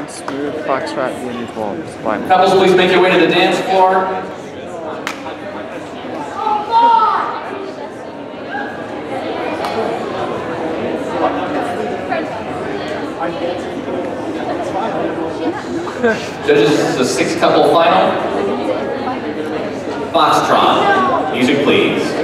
One Smooth Foxtrot Uniforms. Couples, please make your way to the dance floor. Judges, this is the six couple final. Foxtrot, music please.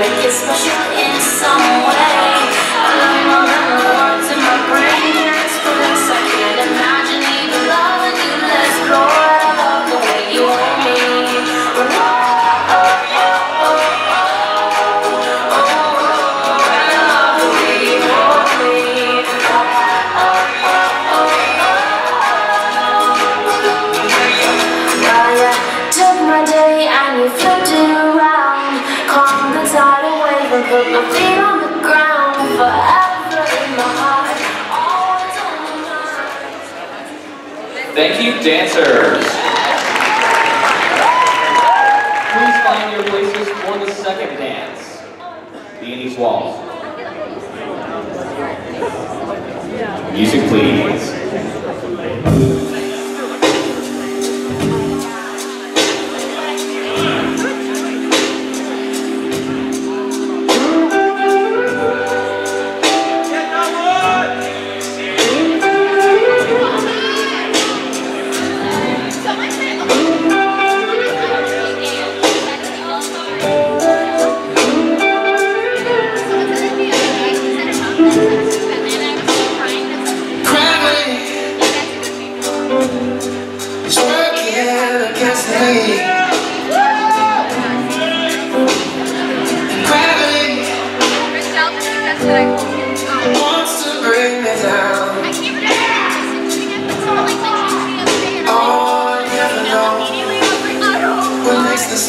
make it special in some way. Thank you, dancers. Please find your places for the second dance, Viennese Waltz. Music, please.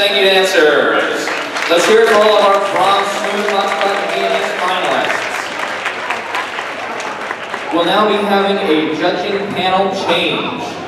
Thank you, dancers. Let's hear it for all of our Bronze Smooth finalists. We'll now be having a judging panel change.